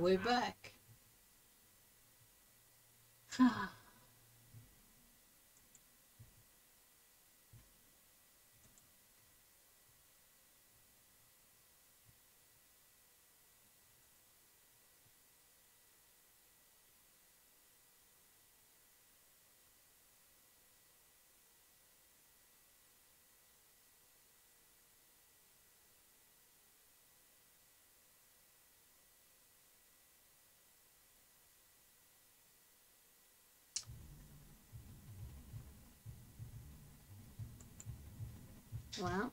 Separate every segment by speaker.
Speaker 1: We're back. Ah. Well,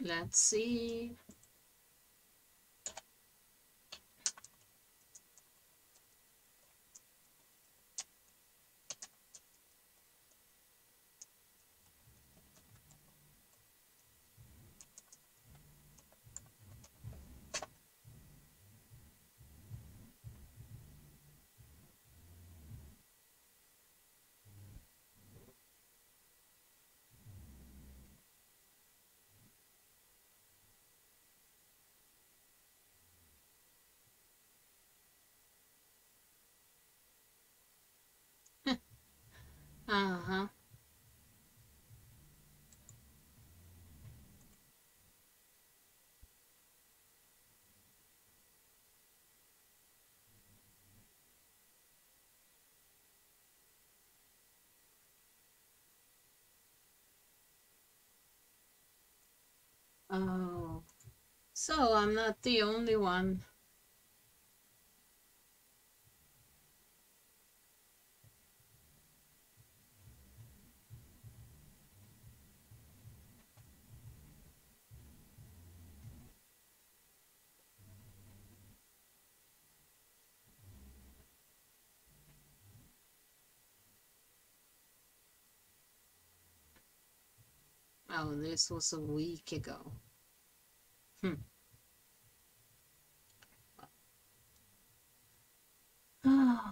Speaker 1: let's see. Uh-huh. Oh, so I'm not the only one. Oh, this was a week ago. Hmm.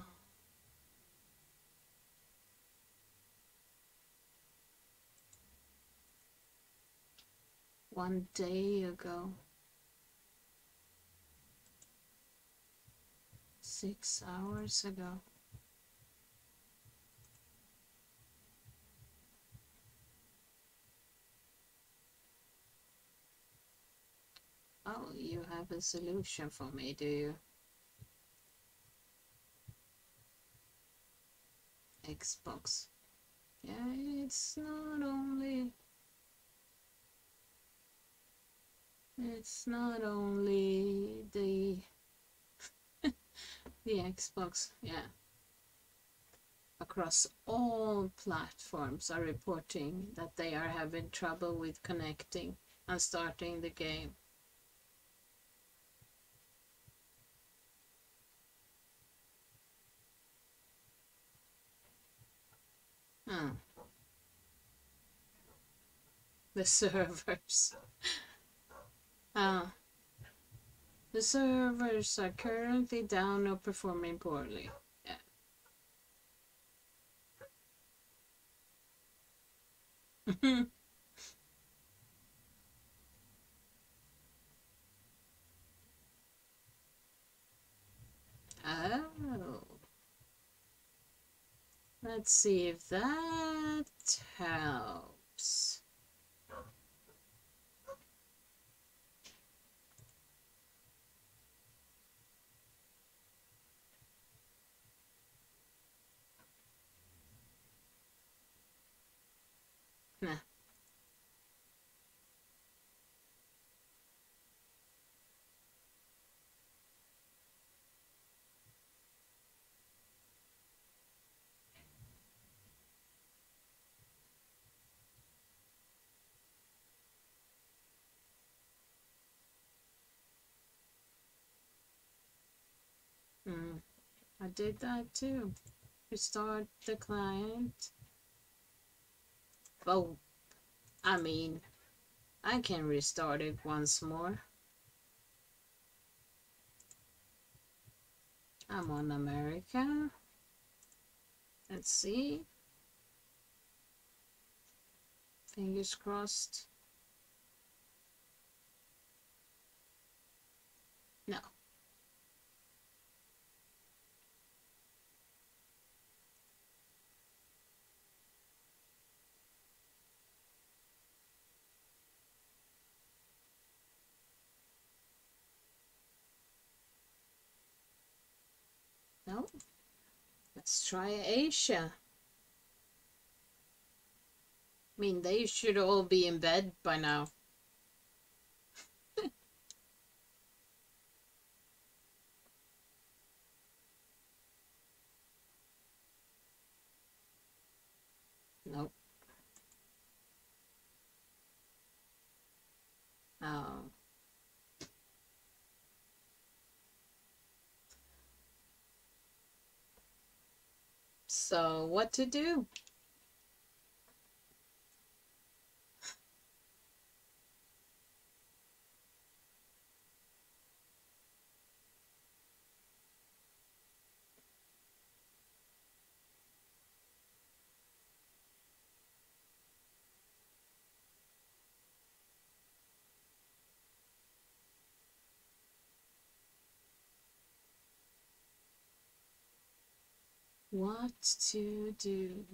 Speaker 1: One day ago. Six hours ago. Oh, you have a solution for me, do you? Xbox. Yeah, it's not only... It's not only the... the Xbox, yeah. Across all platforms are reporting that they are having trouble with connecting and starting the game. The servers. Ah. The servers are currently down or performing poorly. Yeah. oh. Let's see if that helps. Nah. Mm. I did that too. Restart the client. Oh, I mean, I can restart it once more. I'm on America. Let's see. Fingers crossed. No. Well, let's try Asia. I mean, they should all be in bed by now. nope. Oh. So, what to do? What to do?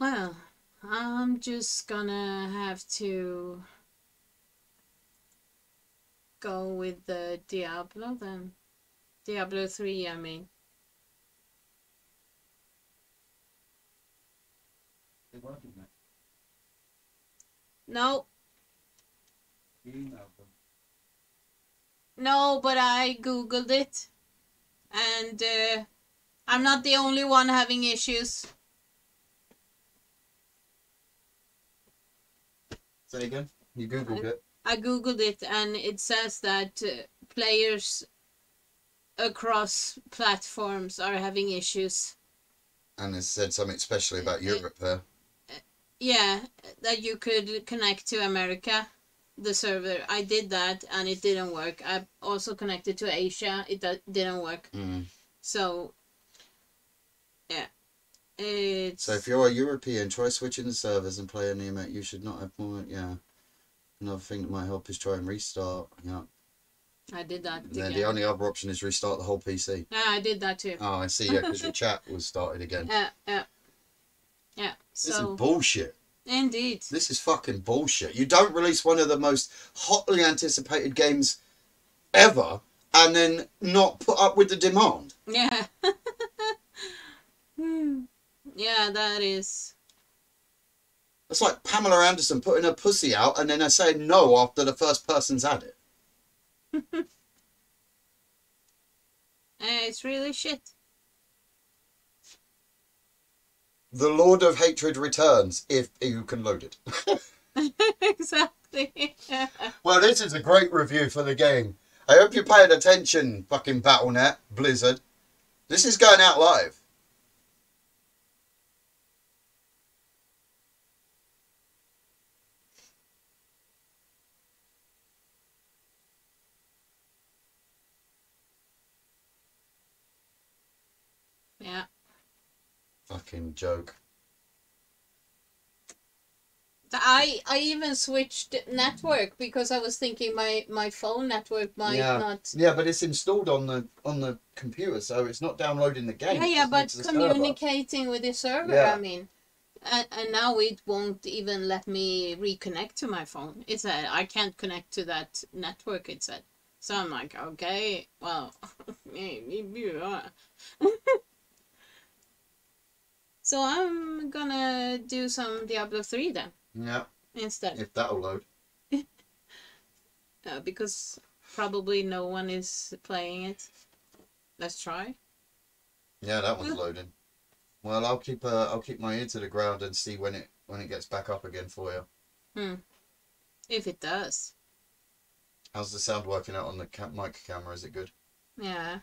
Speaker 1: Well, I'm just gonna have to go with the Diablo then. Diablo 3, I mean.
Speaker 2: They working, mate.
Speaker 1: No,
Speaker 2: You emailed them.
Speaker 1: No, but I googled it. And uh, I'm not the only one having issues.
Speaker 2: Say again. You googled it.
Speaker 1: I googled it and it says that uh, players across platforms are having issues.
Speaker 2: And it said something especially about
Speaker 1: Uh,
Speaker 2: Europe there.
Speaker 1: Yeah, that you could connect to America, the server. I did that and it didn't work. I also connected to Asia. It didn't work.
Speaker 2: Mm.
Speaker 1: So, yeah, it's
Speaker 2: So if you're a European, try switching the servers and play on the Amer- You should not have more. Yeah. Another thing that might help is try and restart. Yeah.
Speaker 1: I did that.
Speaker 2: And then
Speaker 1: again.
Speaker 2: the only other option is restart the whole PC.
Speaker 1: Yeah, I did that too.
Speaker 2: Oh, I see. Yeah, because your chat was started again.
Speaker 1: Yeah, yeah, yeah.
Speaker 2: This
Speaker 1: So
Speaker 2: is bullshit.
Speaker 1: Indeed,
Speaker 2: This is fucking bullshit. You don't release one of the most hotly anticipated games ever and then not put up with the demand.
Speaker 1: yeah. Hmm. yeah, that is.
Speaker 2: It's like Pamela Anderson putting her pussy out and then her saying no after the first person's had it.
Speaker 1: eh, It's really shit.
Speaker 2: The Lord of Hatred returns if you can load it.
Speaker 1: exactly.
Speaker 2: well, this is a great review for the game. I hope you're paying attention, fucking Battle.net, Blizzard. This is going out live.
Speaker 1: yeah.
Speaker 2: Fucking joke.
Speaker 1: I I even switched network because I was thinking my my phone network might
Speaker 2: Yeah.
Speaker 1: not.
Speaker 2: Yeah, but it's installed on the on the computer, so it's not downloading the game.
Speaker 1: Yeah, yeah, but
Speaker 2: needs the server.
Speaker 1: communicating with the server.
Speaker 2: Yeah.
Speaker 1: I mean, and, and now it won't even let me reconnect to my phone. It said I can't connect to that network. It said. So I'm like, okay, well, maybe yeah. so I'm gonna do some Diablo three then
Speaker 2: Yeah,
Speaker 1: instead,
Speaker 2: if that'll load.
Speaker 1: uh, because probably no one is playing it. Let's try.
Speaker 2: Yeah, that one's loading. Well, I'll keep uh, I'll keep my ear to the ground and see when it when it gets back up again for you. Hmm.
Speaker 1: If it does,
Speaker 2: How's the sound working out on the ca- mic camera? Is it good?
Speaker 1: yeah.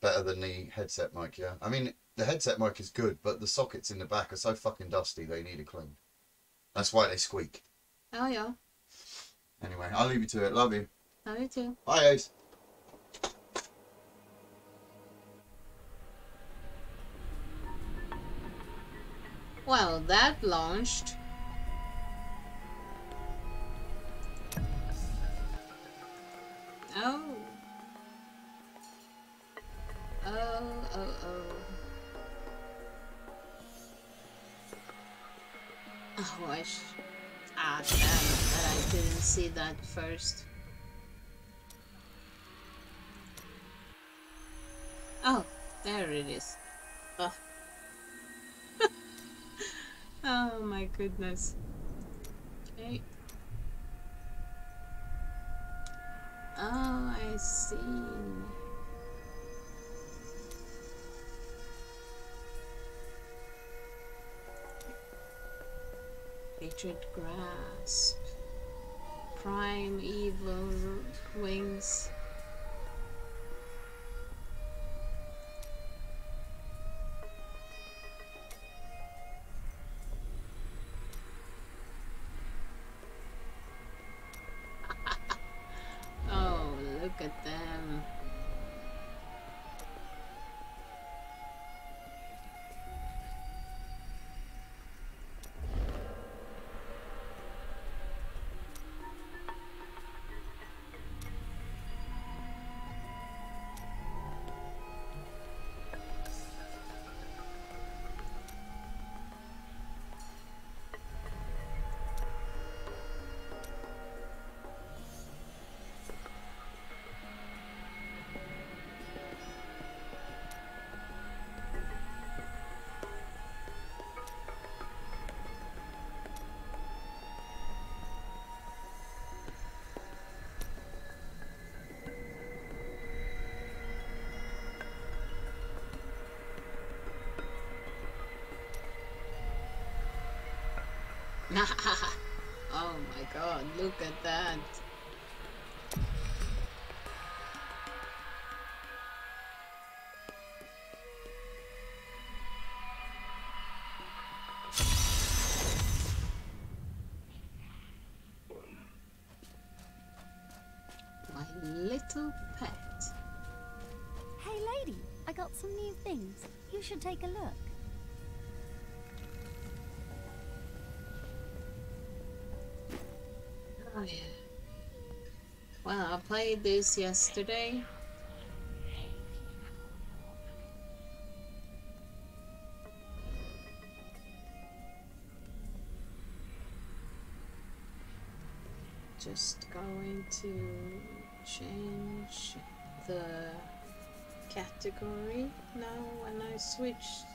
Speaker 2: Better than the headset mic, yeah. I mean, the headset mic is good, but the sockets in the back are so fucking dusty. They need a clean. That's why they squeak.
Speaker 1: Oh yeah,
Speaker 2: Anyway, I'll leave you to it. Love you.
Speaker 1: love you too.
Speaker 2: Bye, Ace.
Speaker 1: Well, that launched. Oh. Oh, oh, oh. Oh, I Ah, that I didn't see that first. Oh, there it is. Oh. oh my goodness. Okay. Oh, I see. Hatred Grasp. Prime Evil Wings. oh my god, look at that. My little pet.
Speaker 3: Hey lady, I got some new things. You should take a look.
Speaker 1: Played this yesterday. Just going to change the category now when I switch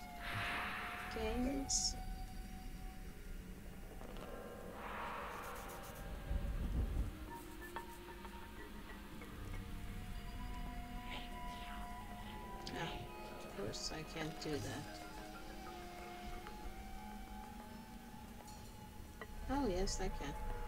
Speaker 1: course I can't do that. Oh yes, I can.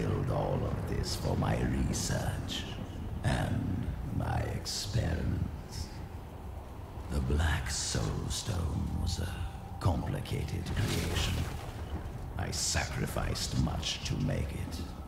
Speaker 4: Build all of this for my research and my experiments. The Black Soul Stone was a complicated creation. I sacrificed much to make it.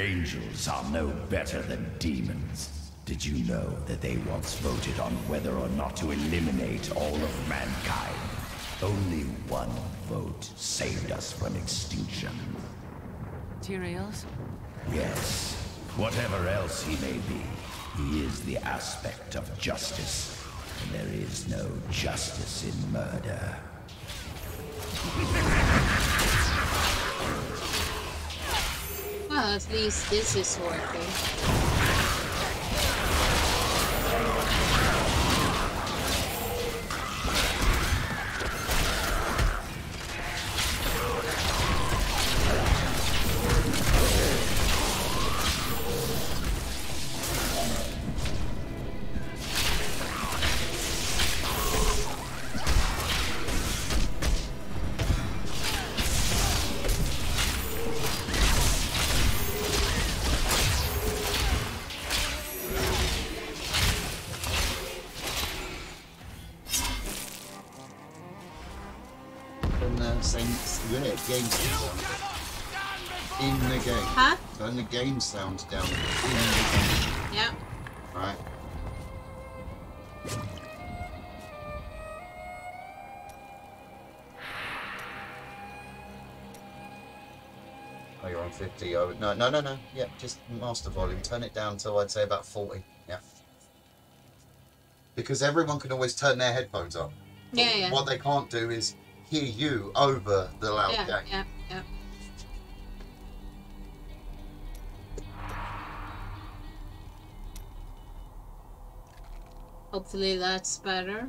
Speaker 4: Angels are no better than demons. Did you know that they once voted on whether or not to eliminate all of mankind? Only one vote saved us from extinction.
Speaker 5: Tyraels?
Speaker 4: Yes, whatever else he may be, he is the aspect of justice. And there is no justice in murder.
Speaker 1: At least this is working.
Speaker 2: Yeah, game sound in the game.
Speaker 1: Huh?
Speaker 2: Turn the game sound down in the game.
Speaker 1: Yeah.
Speaker 2: Right. Oh, you're on 50. Oh, no, no, no, no. Yeah, just master volume. Turn it down till I'd say about 40. Yeah. Because everyone can always turn their headphones up.
Speaker 1: Yeah, yeah.
Speaker 2: What they can't do is hear you over the loud
Speaker 1: Yeah,
Speaker 2: game.
Speaker 1: yeah, yeah. Hopefully that's better.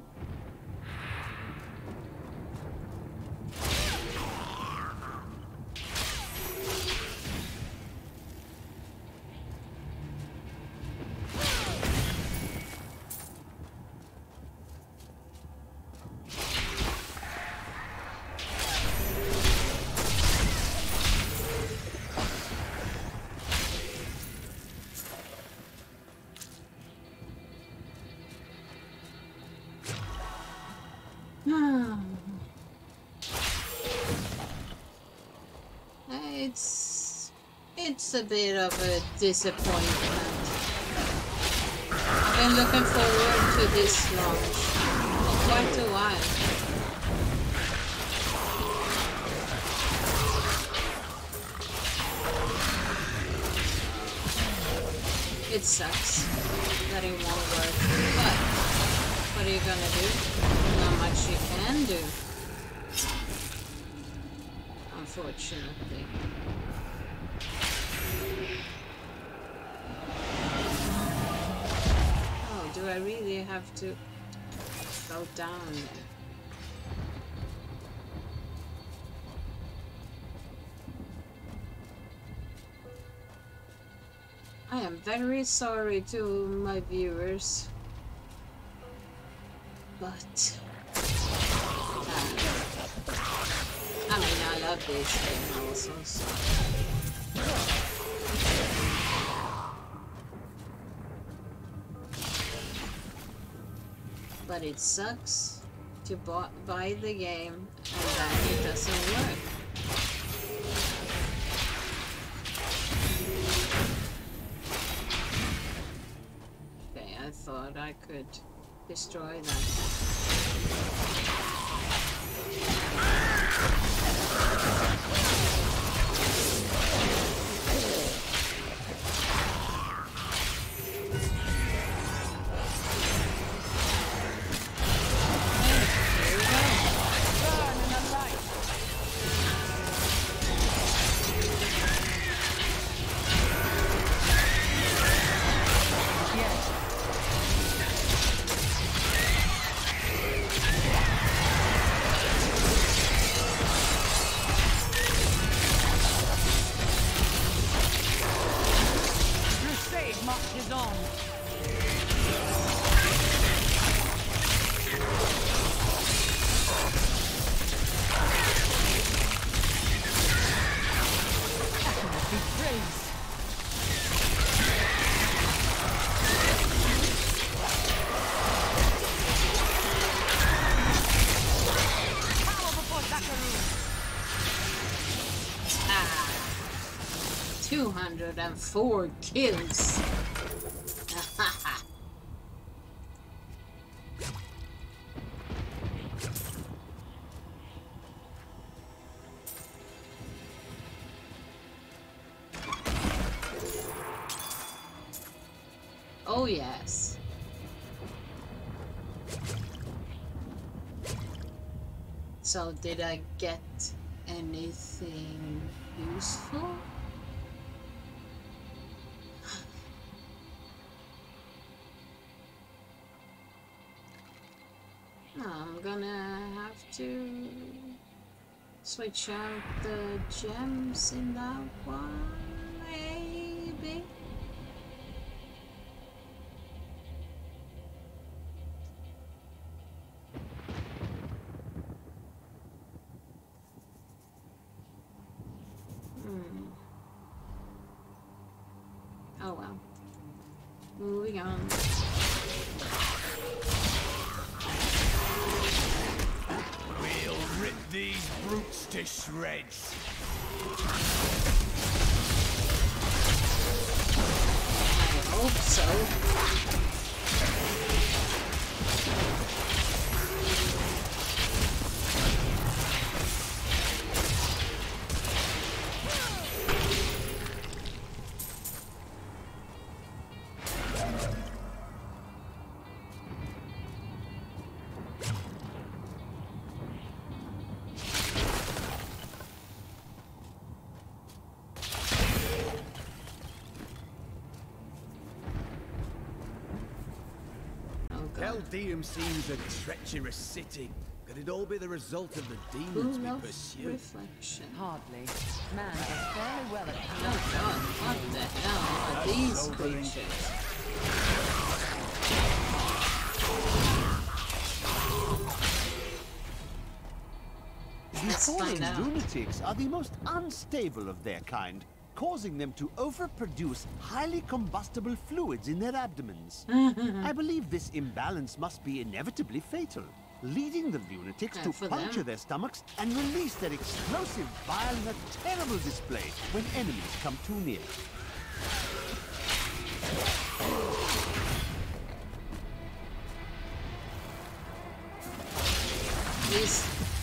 Speaker 1: It's a bit of a disappointment. I've been looking forward to this launch for quite a while. It sucks that it won't work, but what are you gonna do? Not much you can do. Unfortunately. I really have to go down there? I am very sorry to my viewers. But uh, I mean I love this game also so but it sucks to buy the game and then it doesn't work. Okay, I thought I could destroy that. 204 kills. oh yes. So did I get anything useful? Switch out the gems in that one, God.
Speaker 6: Eldium seems a treacherous city. Could it all be the result of the demons we
Speaker 1: Pool
Speaker 6: pursue?
Speaker 1: reflection.
Speaker 5: Hardly. Man does fairly well at
Speaker 1: Oh god, what the hell are these
Speaker 6: sobering.
Speaker 1: creatures?
Speaker 7: The
Speaker 1: Let's
Speaker 7: fallen
Speaker 1: find out.
Speaker 7: lunatics are the most unstable of their kind, causing them to overproduce highly combustible fluids in their abdomens. I believe this imbalance must be inevitably fatal, leading the lunatics to puncture
Speaker 1: them.
Speaker 7: their stomachs and release their explosive bile in a terrible display when enemies come too near.
Speaker 1: This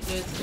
Speaker 1: spider thingy.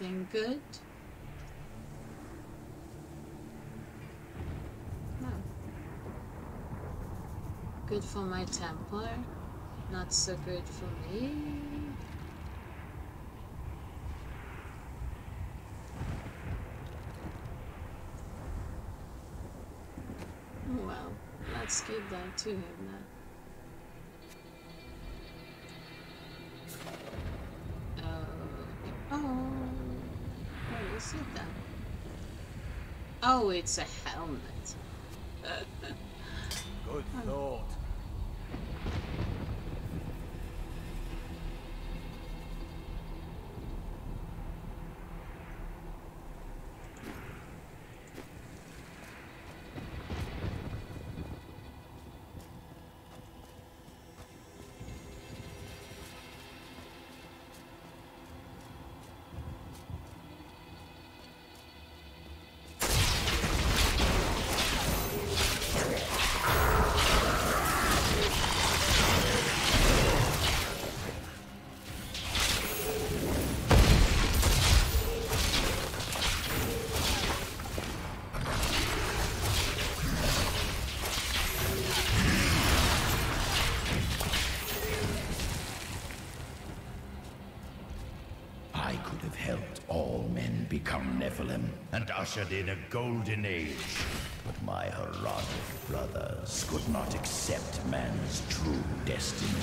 Speaker 1: Good? No. Good for my Templar. Not so good for me. Well, let's give that to him then. It's a helmet.
Speaker 6: Good thought.
Speaker 4: Ushered in a golden age. But my Horadric brothers could not accept man's true destiny.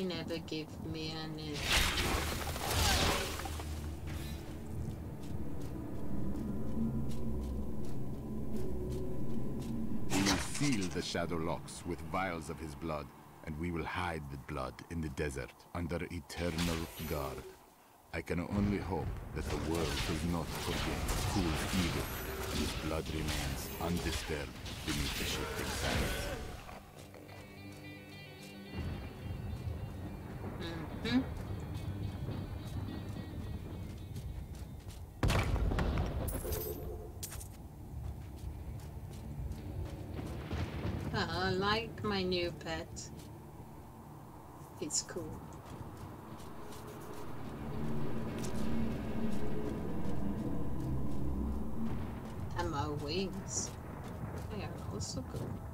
Speaker 1: They never give me any.
Speaker 6: We will seal the Shadow Locks with vials of his blood, and we will hide the blood in the desert under eternal guard. I can only hope that the world does not forget Kulle's evil, and his blood remains undisturbed beneath the shifting sands.
Speaker 1: Uh, I like my new pet. It's cool. And my wings. They are also cool.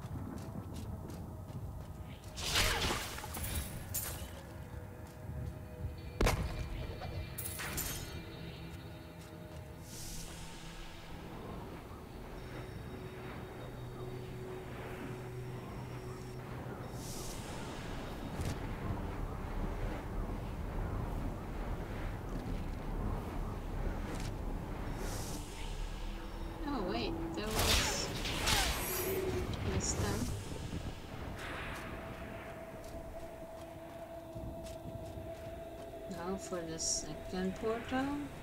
Speaker 1: For the second portal.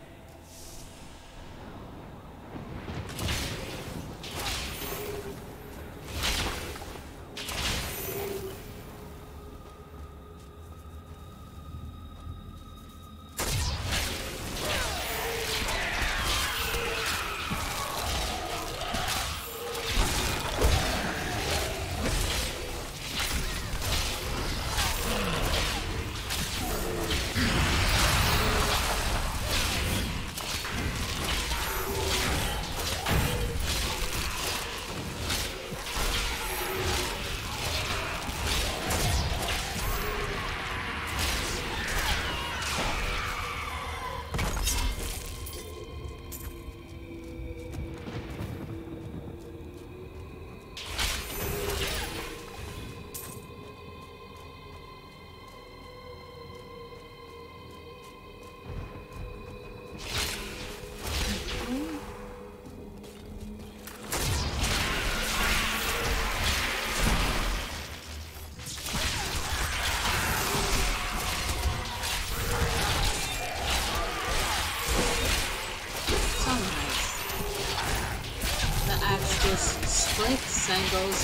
Speaker 1: Goes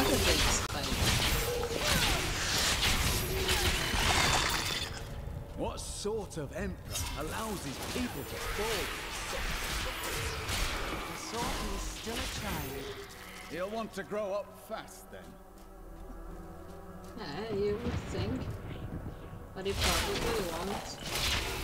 Speaker 1: Other big spiders.
Speaker 7: What sort of emperor allows his people to fall?
Speaker 5: The sword is still a child.
Speaker 7: He'll want to grow up fast then.
Speaker 1: Yeah, you would think. But he probably won't.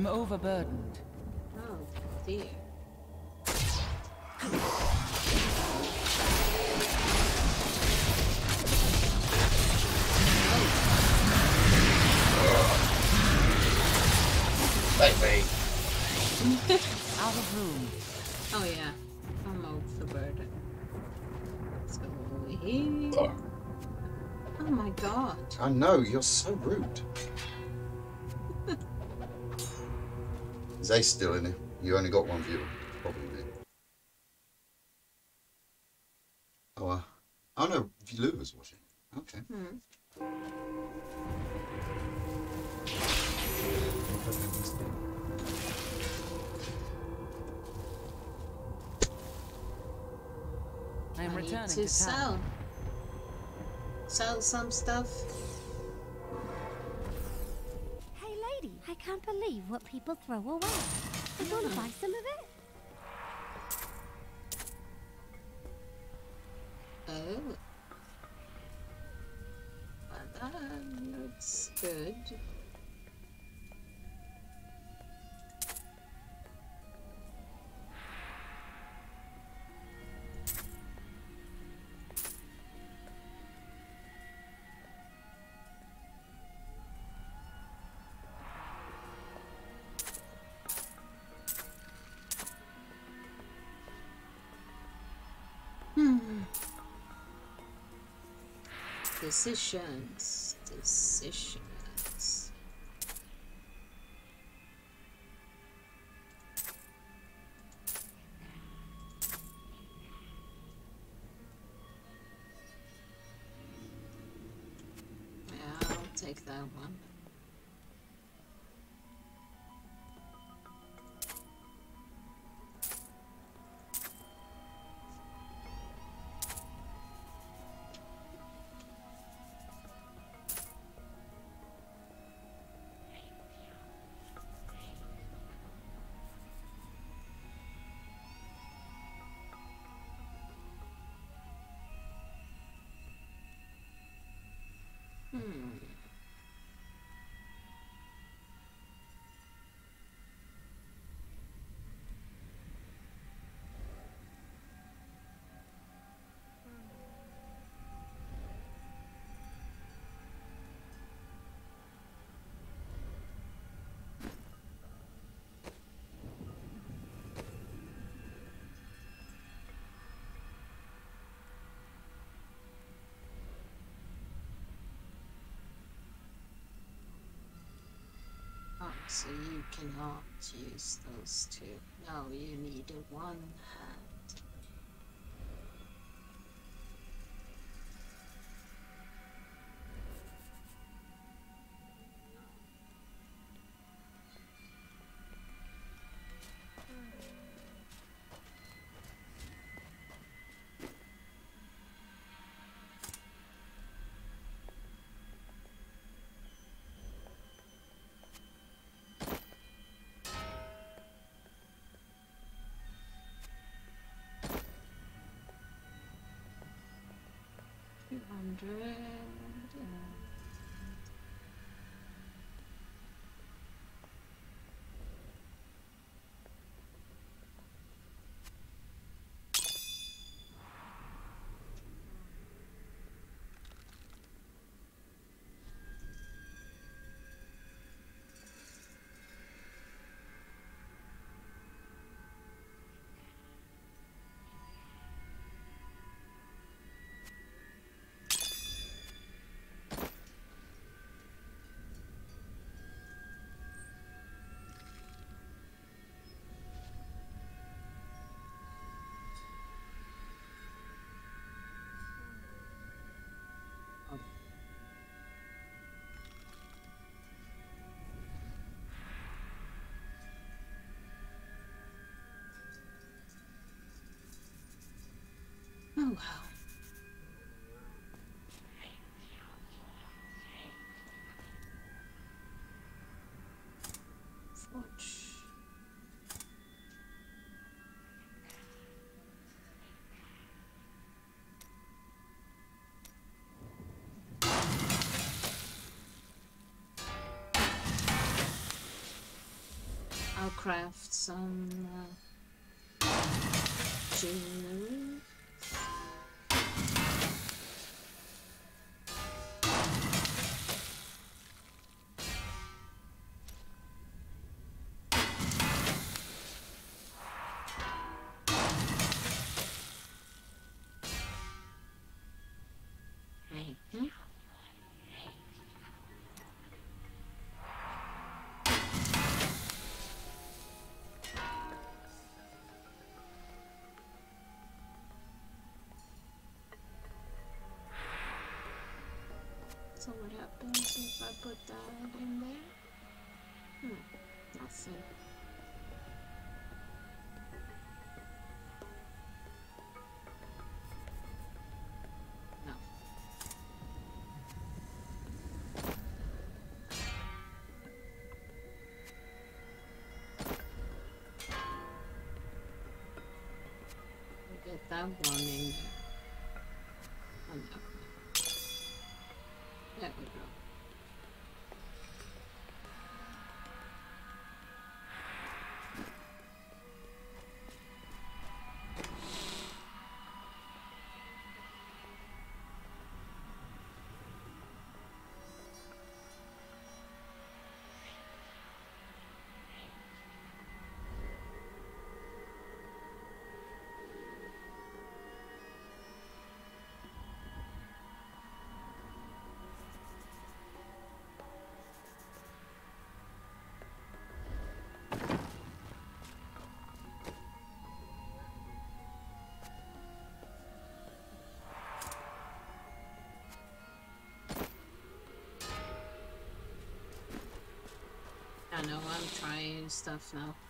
Speaker 5: I'm overburdened.
Speaker 1: Oh dear.
Speaker 2: Baby.
Speaker 5: Out of room.
Speaker 1: Oh yeah. I'm overburdened. So here. Oh my god.
Speaker 2: I know, you're so rude. Is Ace still in it? You only got one viewer. Probably. Oh, uh, oh no, Lou was watching. Okay.
Speaker 1: Hmm.
Speaker 5: I am
Speaker 1: I need
Speaker 5: returning
Speaker 1: to
Speaker 5: to town.
Speaker 1: sell. Sell some stuff.
Speaker 3: I can't believe what people throw away. I want to buy some of it.
Speaker 1: Oh. Well, that looks good. Decisions. Decisions. So you cannot use those two. No, you need one Two well. I'll craft some uh, So what happens if I put that in there? Hmm, nothing. No. Get that one in I know, I'm trying stuff now.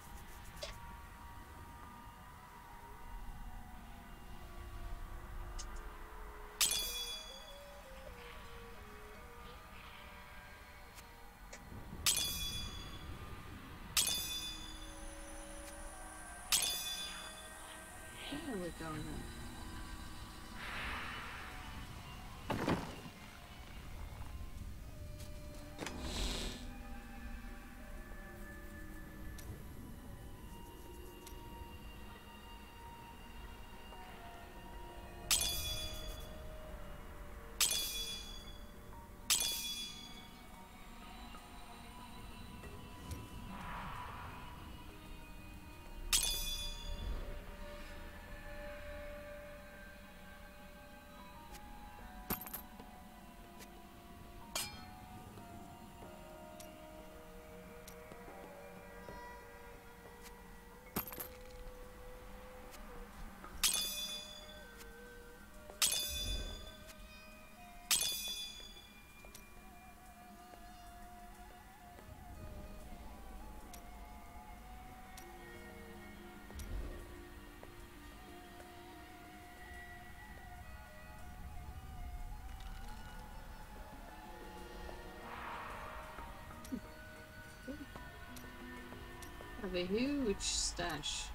Speaker 1: Have a huge stash.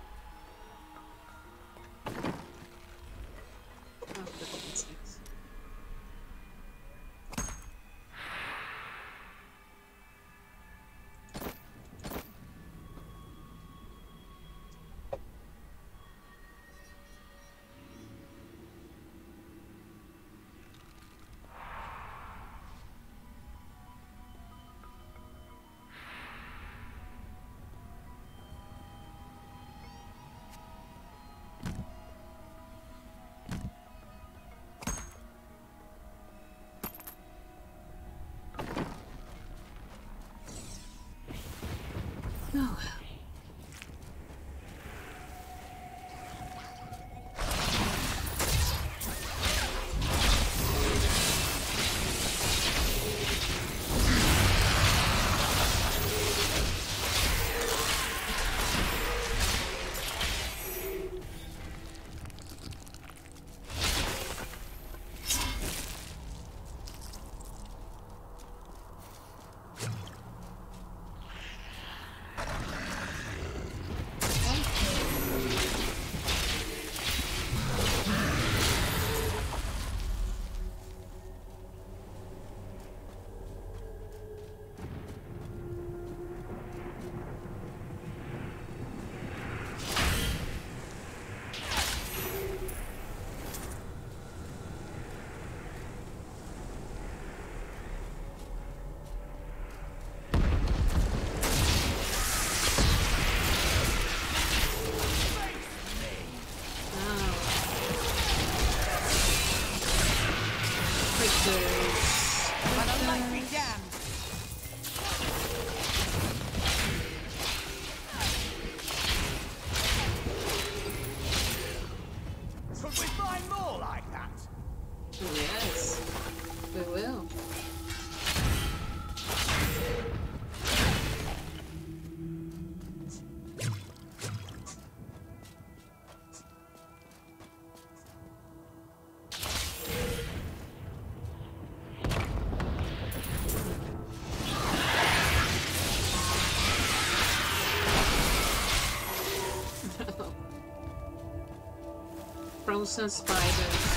Speaker 1: Medusa spiders.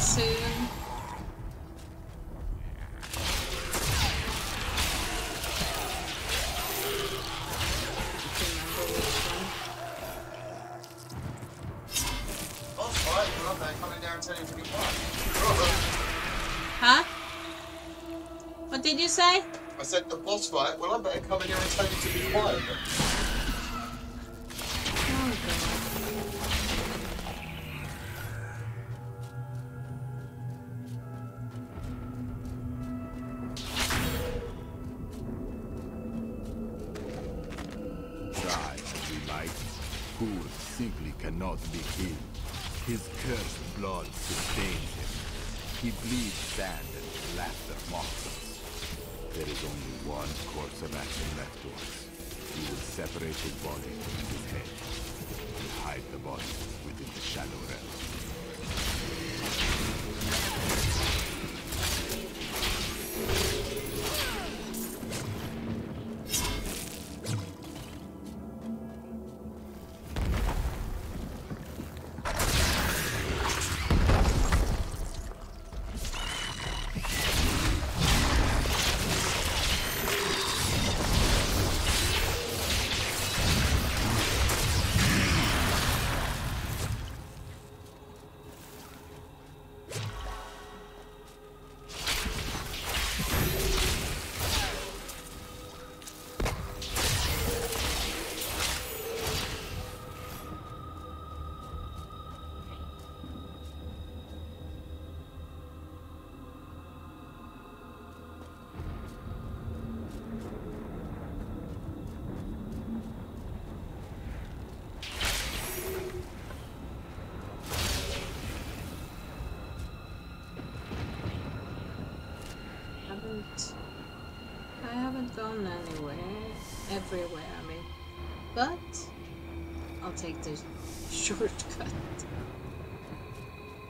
Speaker 1: soon. anywhere, everywhere, I mean. But, I'll take the shortcut.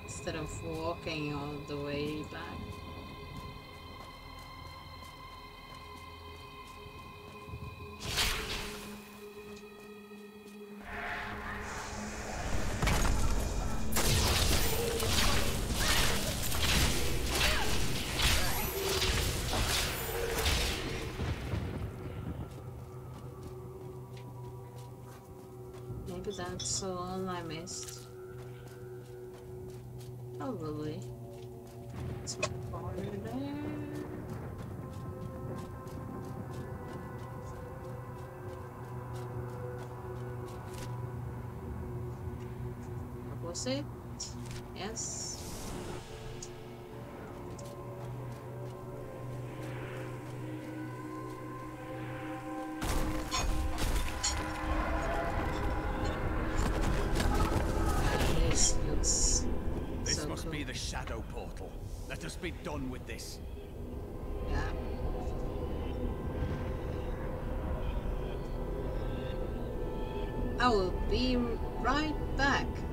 Speaker 1: Instead of walking all the way that's all I missed.
Speaker 7: Be done with this.
Speaker 1: I will be right back. Back.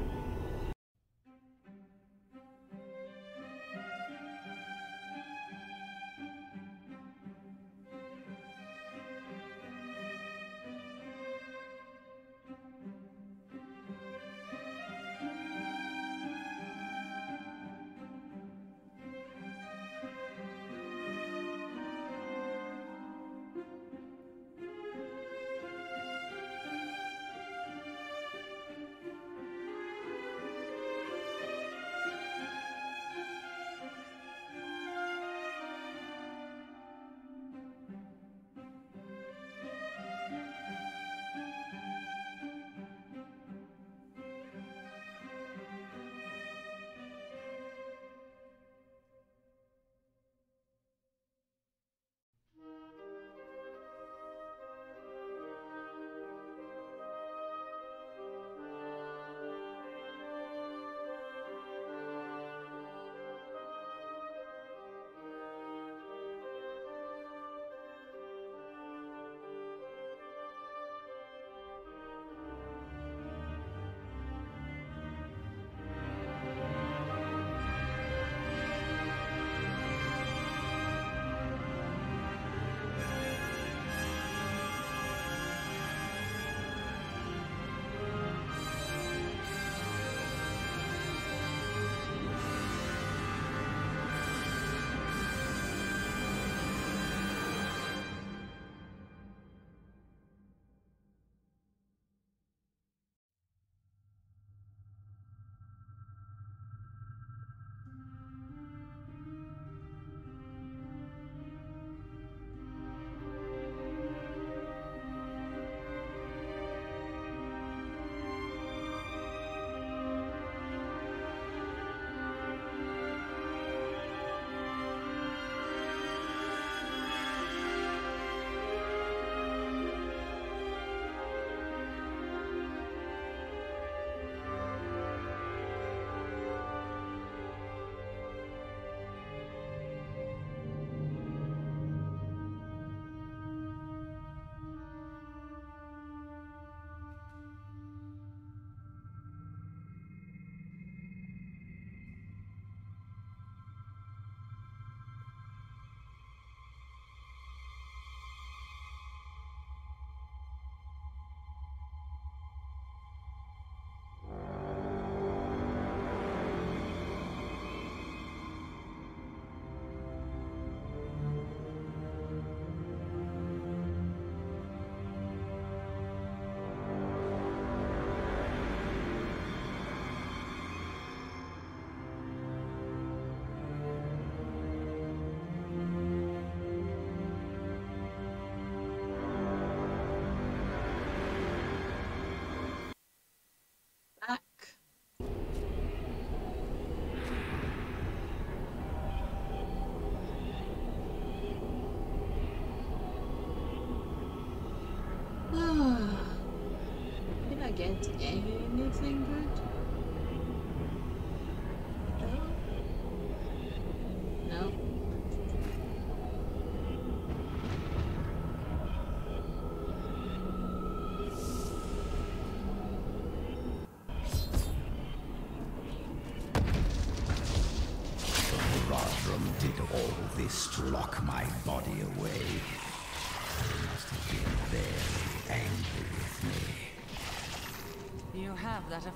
Speaker 1: Did I get anything good?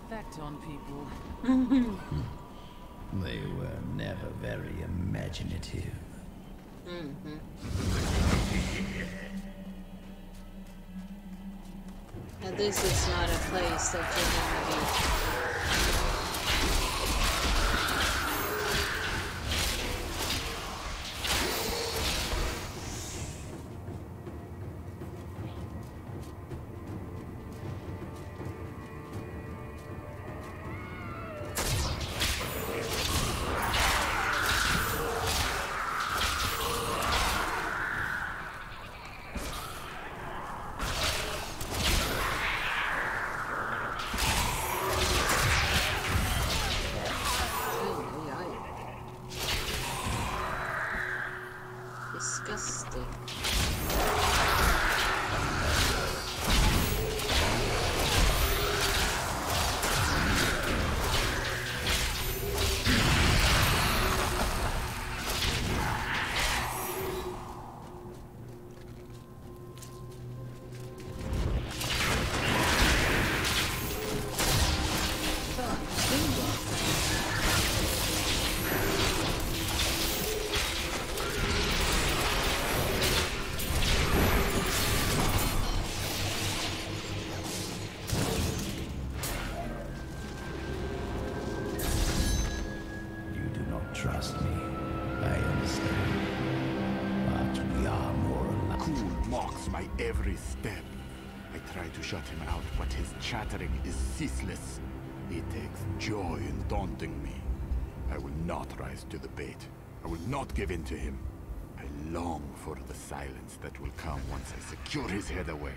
Speaker 5: Effect on people.
Speaker 4: They were never very imaginative.
Speaker 1: And this is not a place that you're gonna be.
Speaker 6: Chattering is ceaseless. He takes joy in daunting me. I will not rise to the bait. I will not give in to him. I long for the silence that will come once I secure his head away.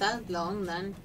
Speaker 1: That
Speaker 7: long
Speaker 1: then.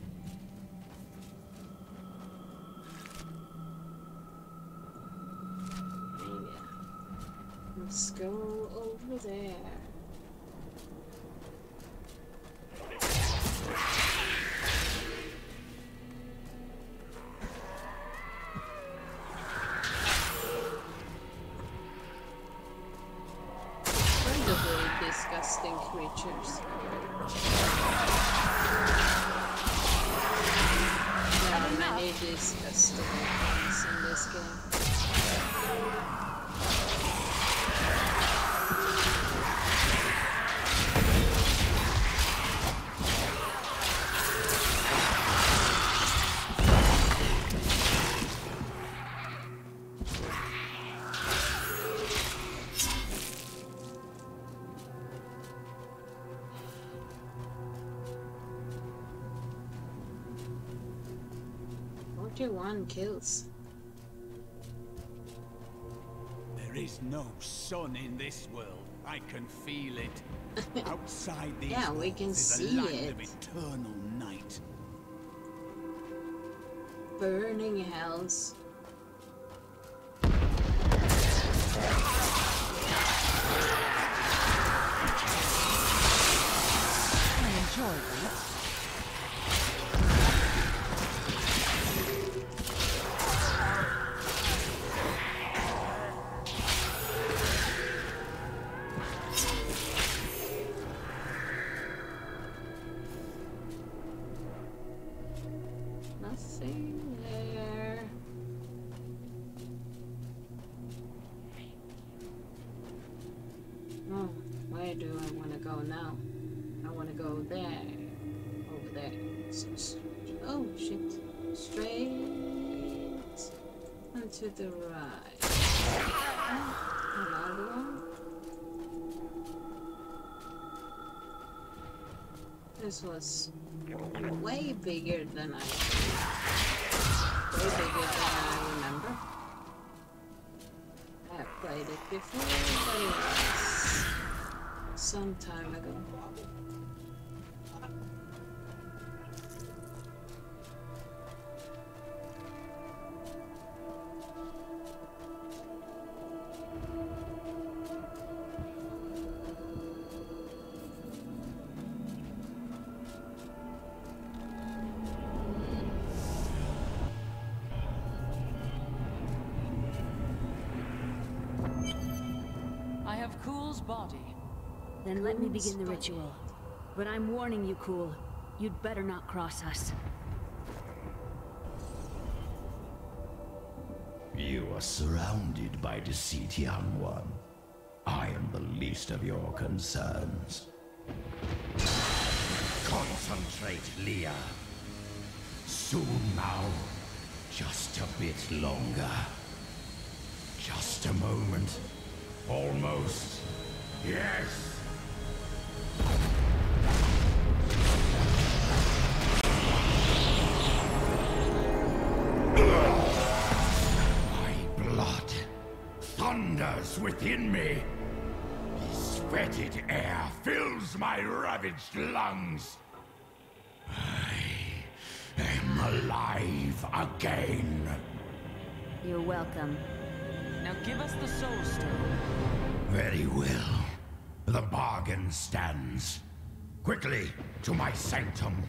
Speaker 1: 41 kills.
Speaker 7: There is no sun in this world. I can feel it. Outside these
Speaker 1: yeah, we can see it.
Speaker 7: of eternal night.
Speaker 1: Burning hells. Was way bigger than I way bigger than I remember. I played it before, but it was some time ago.
Speaker 8: Then let me begin the ritual. But I'm warning you, Kulle. You'd better not cross us.
Speaker 4: You are surrounded by deceit, young one. I am the least of your concerns. Concentrate, Leah. Soon now. Just a bit longer. Just a moment. Almost. Yes. Thunders within me. This fetid air fills my ravaged lungs. I am alive again.
Speaker 8: You're welcome.
Speaker 5: Now give us the Soul Stone.
Speaker 4: Very well. The bargain stands. Quickly, to my sanctum.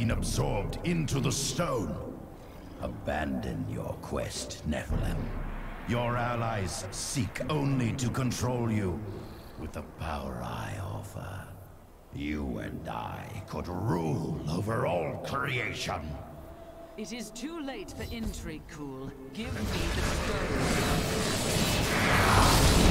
Speaker 4: Been absorbed into the stone. Abandon your quest, Nephilim. Your allies seek only to control you. With the power I offer, you and I could rule over all creation.
Speaker 5: It is too late for intrigue, Kulle. Give me the stone.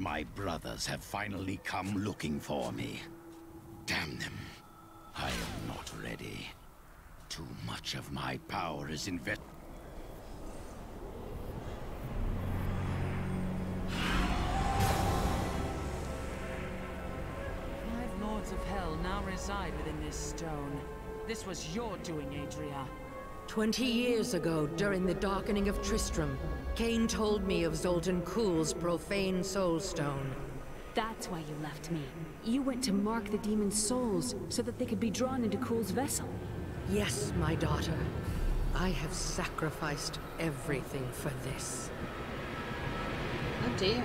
Speaker 4: My brothers have finally come looking for me. Damn them. I am not ready. Too much of my power is invested.
Speaker 5: Five Lords of Hell now reside within this stone. This was your doing, Adria.
Speaker 9: Twenty years ago, during the darkening of Tristram, Cain told me of Zoltun Kulle's profane soul stone.
Speaker 8: That's why you left me. You went to mark the demon's souls so that they could be drawn into Kulle's vessel.
Speaker 9: Yes, my daughter. I have sacrificed everything for this.
Speaker 1: Oh dear.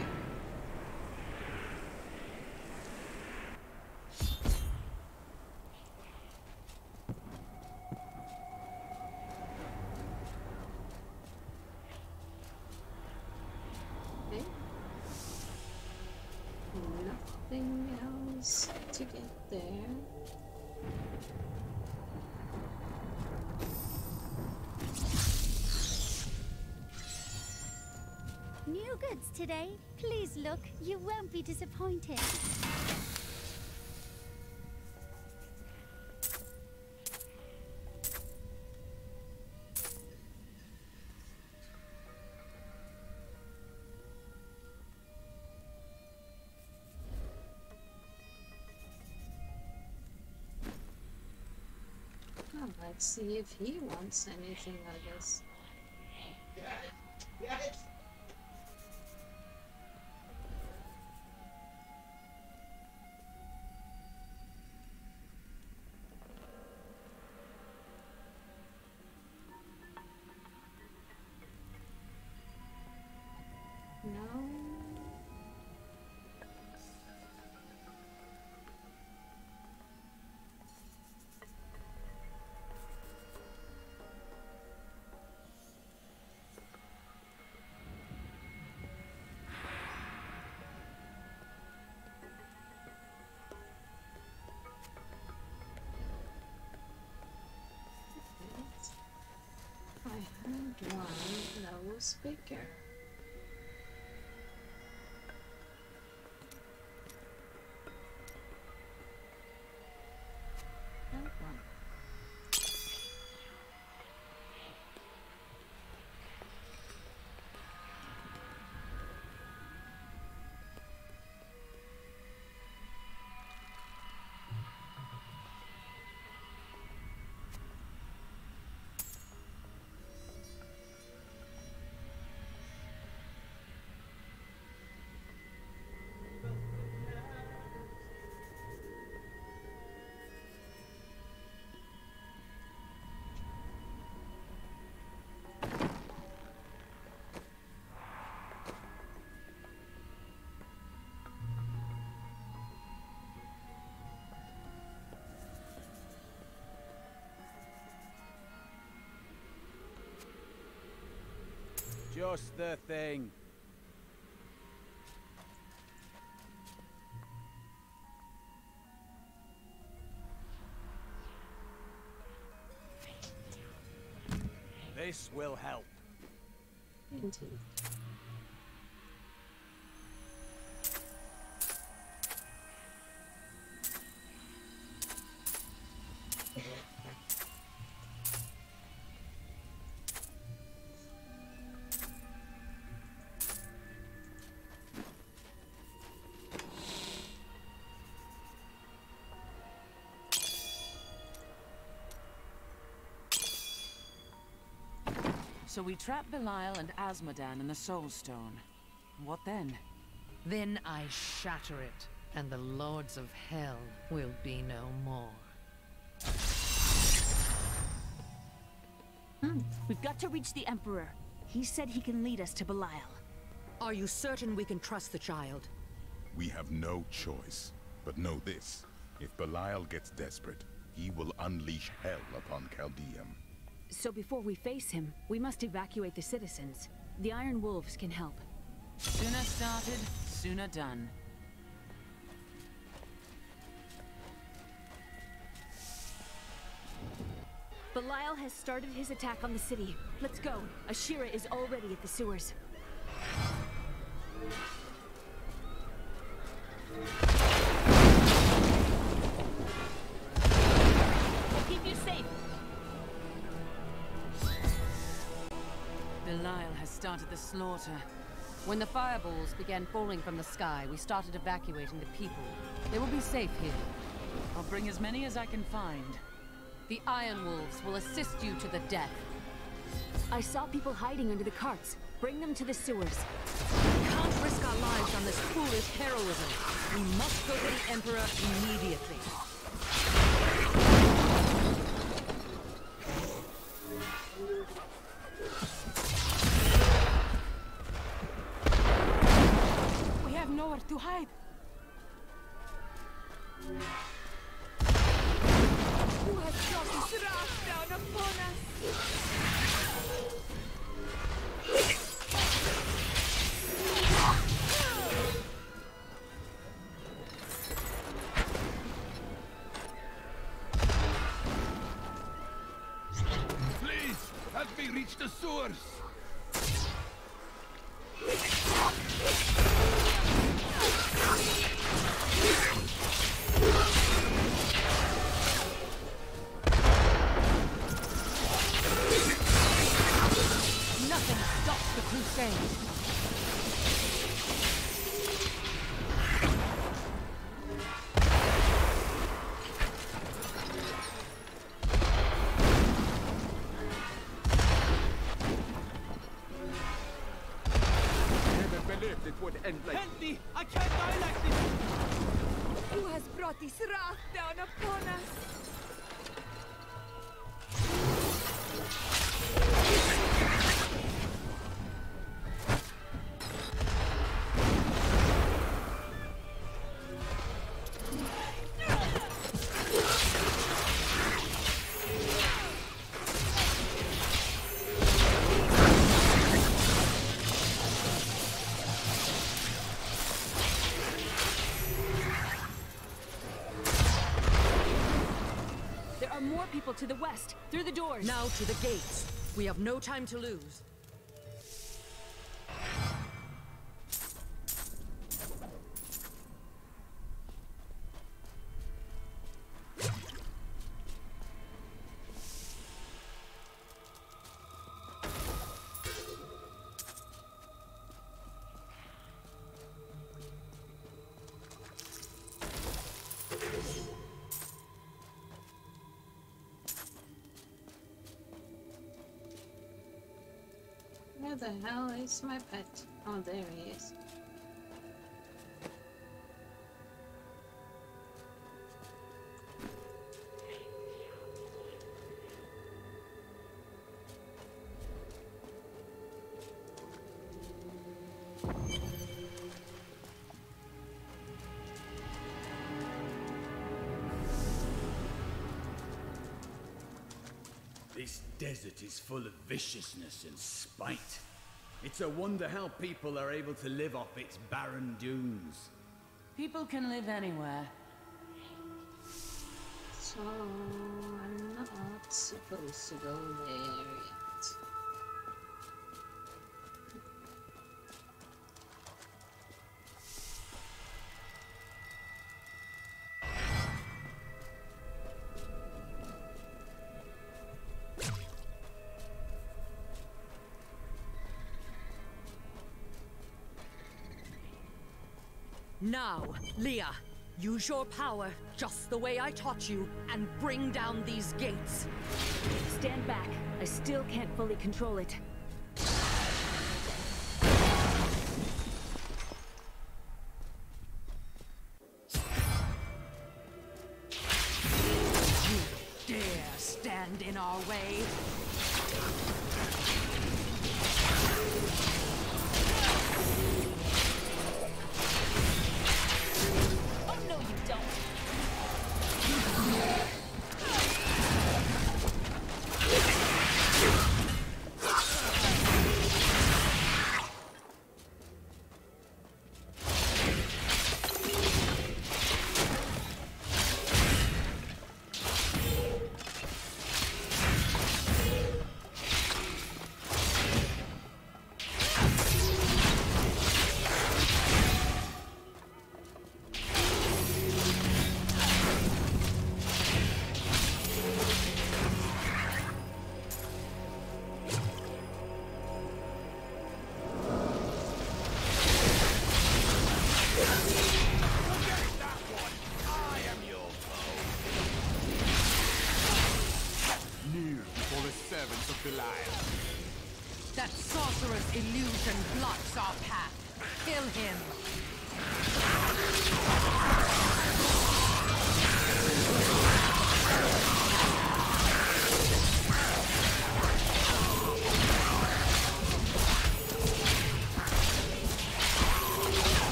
Speaker 3: Goods today. Please look, you won't be disappointed.
Speaker 1: Let's see if he wants anything of this. One that was bigger.
Speaker 7: Just the thing. This will help.
Speaker 1: Indeed.
Speaker 5: So we trap Belial and Azmodan in the Soul Stone. What then?
Speaker 9: Then I shatter it, and the lords of hell will be no more.
Speaker 8: Hmm, we've got to reach the Emperor. He said he can lead us to Belial.
Speaker 9: Are you certain we can trust the child?
Speaker 6: We have no choice. But know this. If Belial gets desperate, he will unleash hell upon Caldeum.
Speaker 8: So before we face him, we must evacuate the citizens. The Iron Wolves can help.
Speaker 5: Sooner started, sooner done.
Speaker 8: Belial has started his attack on the city. Let's go. Asheara is already at the sewers.
Speaker 5: Slaughter.
Speaker 10: When the fireballs began falling from the sky, we started evacuating the people. They will be safe here.
Speaker 5: I'll bring as many as I can find.
Speaker 10: The Iron Wolves will assist you to the death.
Speaker 8: I saw people hiding under the carts. Bring them to the sewers.
Speaker 10: We can't risk our lives on this foolish heroism. We must go to the Emperor immediately.
Speaker 7: Please,
Speaker 8: people to the west, through the doors.
Speaker 9: Now to the gates. We have no time to lose.
Speaker 1: The hell is my pet? Oh, there he is.
Speaker 7: This desert is full of viciousness and spite. It's a wonder how people are able to live off its barren dunes.
Speaker 5: People can live anywhere.
Speaker 1: So I'm not supposed to go there
Speaker 9: Now, Leah, use your power just the way I taught you and bring down these gates.
Speaker 8: Stand back. I still can't fully control it.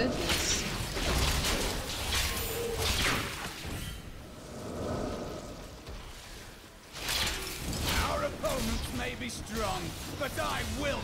Speaker 9: goodness. Our opponents
Speaker 7: may be strong, but I will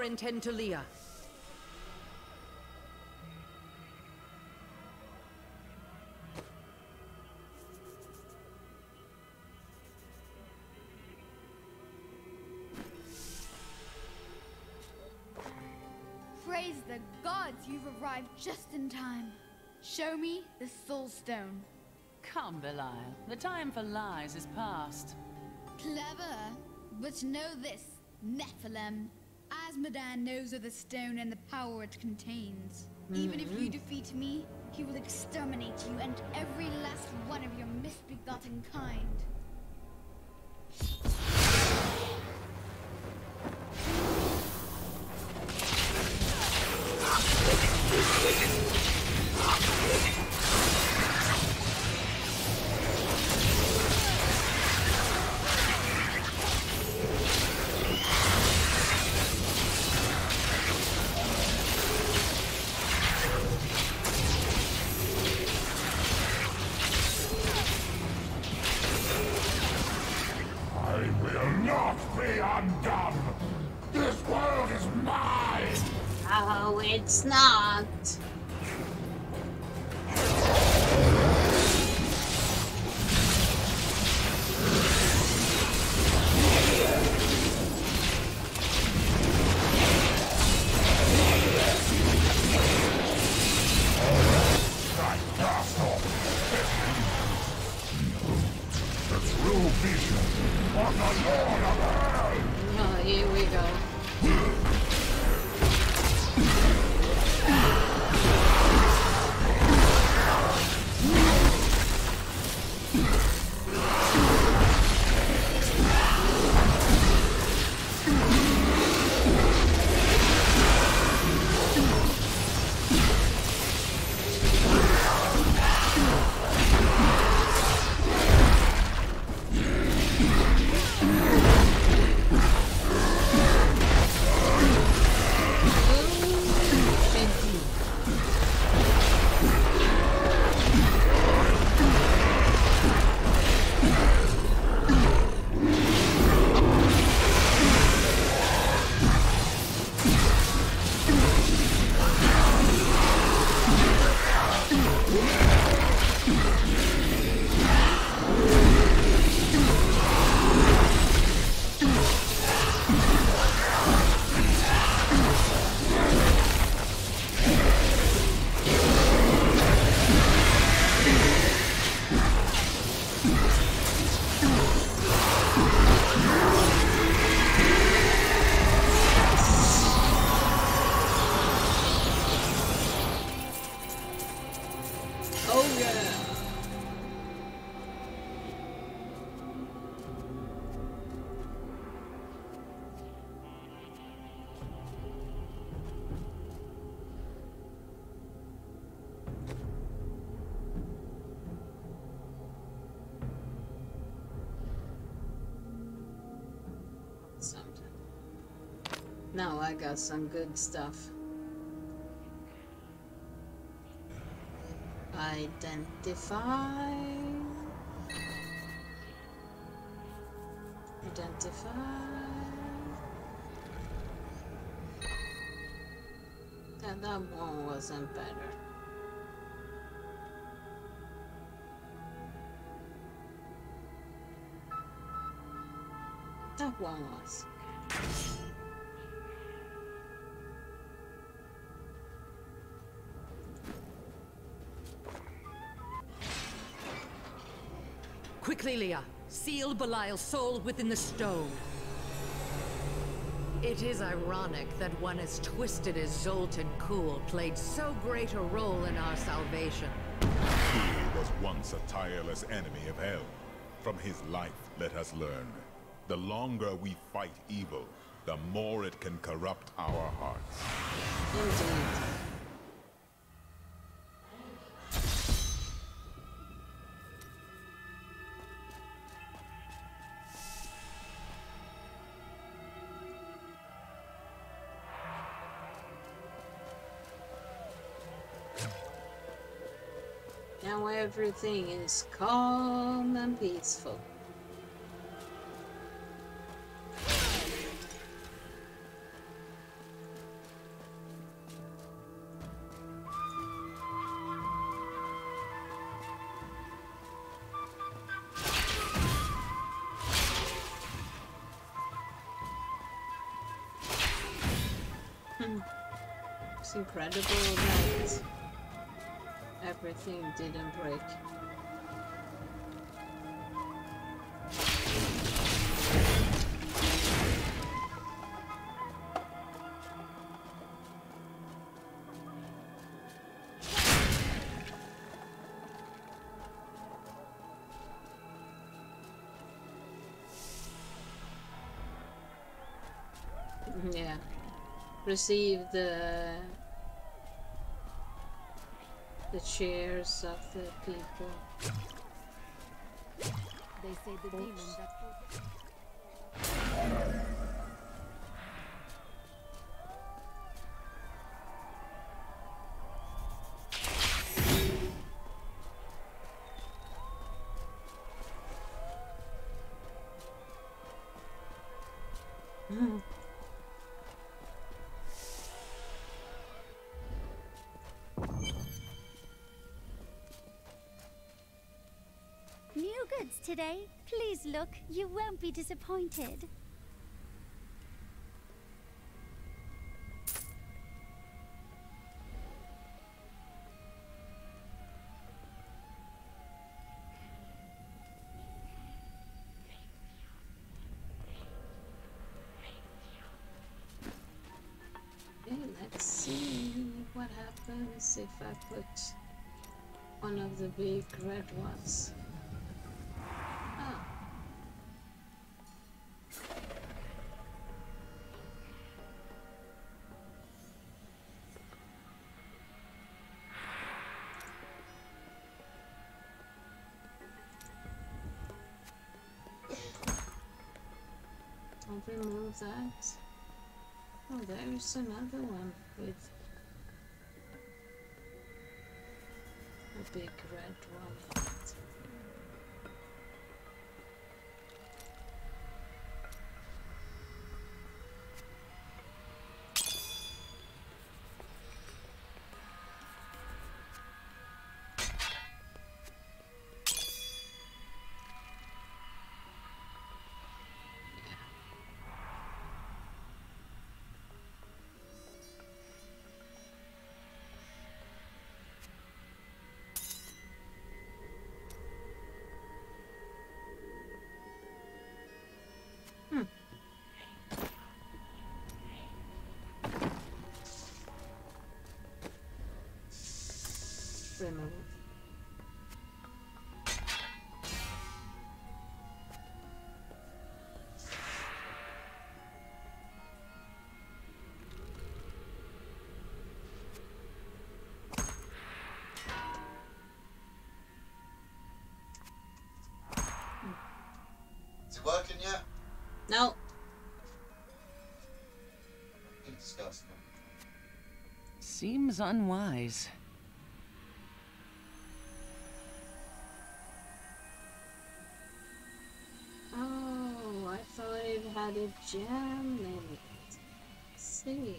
Speaker 9: here and tend to Leah.
Speaker 11: Praise the gods you've arrived just in time. Show me the Soul Stone.
Speaker 5: Come, Belial. The time for lies is past.
Speaker 11: Clever. But know this, Nephilim. Azmodan knows of the stone and the power it contains. Even if you mm-hmm. defeat me, he will exterminate you and every last one of your misbegotten kind.
Speaker 6: I
Speaker 1: got some good stuff. Identify. Identify. That, that one wasn't better. That one was.
Speaker 9: Quickly, Leah. Seal Belial's soul within the stone. It is ironic that one as twisted as Zoltun Kulle played so great a role in our salvation.
Speaker 6: He was once a tireless enemy of hell. From his life, let us learn. The longer we fight evil, the more it can corrupt our hearts.
Speaker 1: Indeed. Now everything is calm and peaceful. Didn't break. Yeah. Receive the the cheers of the people.
Speaker 3: They say the demon that today. Please look. You won't be disappointed.
Speaker 1: Okay, let's see what happens if I put one of the big red ones. That. Oh, there's another one with a big red one. Remove.
Speaker 2: Is it working yet?
Speaker 1: No.
Speaker 2: Disgusting.
Speaker 5: Seems unwise.
Speaker 1: Gem see.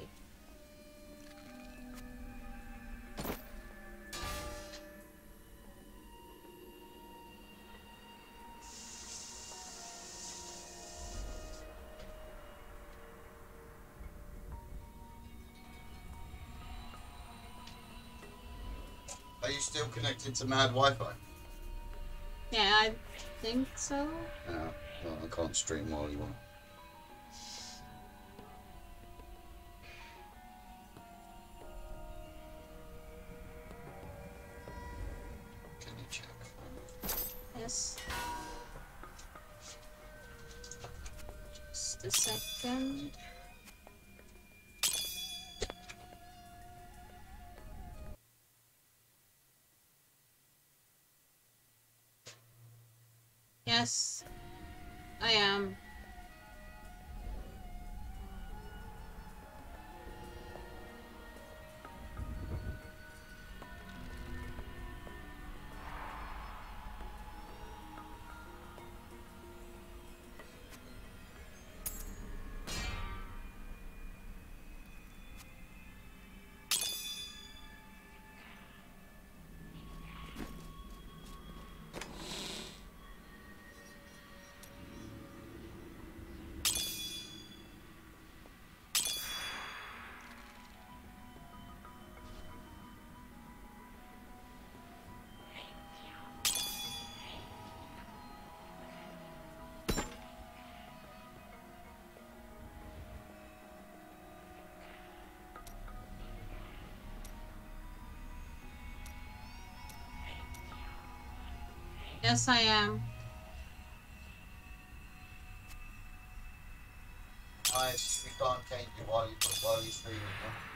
Speaker 2: Are you still connected to Mad Wi-Fi?
Speaker 1: Yeah, I think so.
Speaker 2: No, well, I can't stream while you want.
Speaker 1: Yes, I am.
Speaker 2: Nice. We can't change it while you while you're streaming. Huh?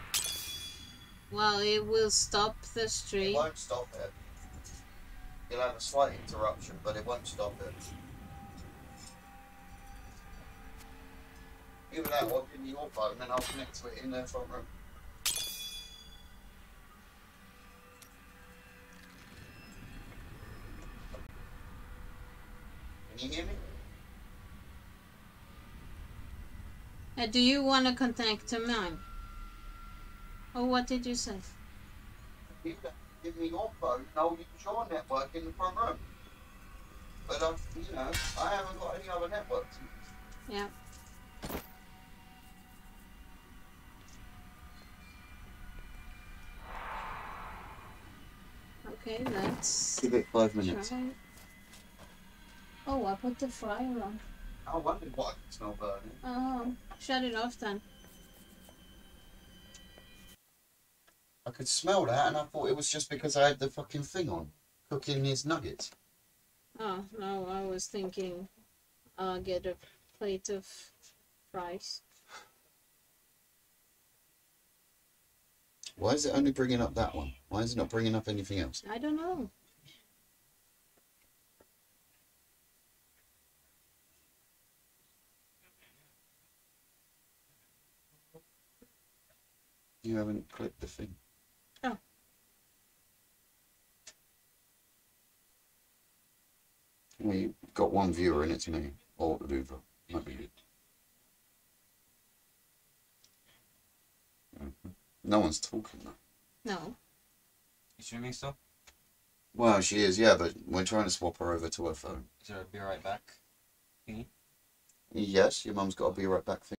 Speaker 1: Well, it will stop the stream.
Speaker 2: It won't stop it. You'll have a slight interruption, but it won't stop it. Even that, give you your phone and I'll connect to it in the front room. Can you hear me?
Speaker 1: Uh, do you want to connect to mine? Or what did you say?
Speaker 2: You give me your phone and I'll use your network in the front room. But I've, you know, I haven't got any other networks.
Speaker 1: Yeah. Okay, let's
Speaker 2: Give it five minutes.
Speaker 1: try. Oh, I put the fryer on.
Speaker 2: I wondered why I could smell burning.
Speaker 1: Oh, shut it off then.
Speaker 2: I could smell that and I thought it was just because I had the fucking thing on, cooking his nuggets.
Speaker 1: Oh, no, I was thinking I'll get a plate of fries.
Speaker 2: Why is it only bringing up that one? Why is it not bringing up anything else?
Speaker 1: I don't know.
Speaker 2: You haven't clicked the thing.
Speaker 1: Oh.
Speaker 2: Well, you've got one viewer and it's me, or Luva. Might be you. Mhm. No one's talking though.
Speaker 1: No.
Speaker 12: You streaming still?
Speaker 2: Well, she is, yeah, but we're trying to swap her over to her phone.
Speaker 12: Is there a be right back thingy?
Speaker 2: Yes, your mum's got a be right back thing.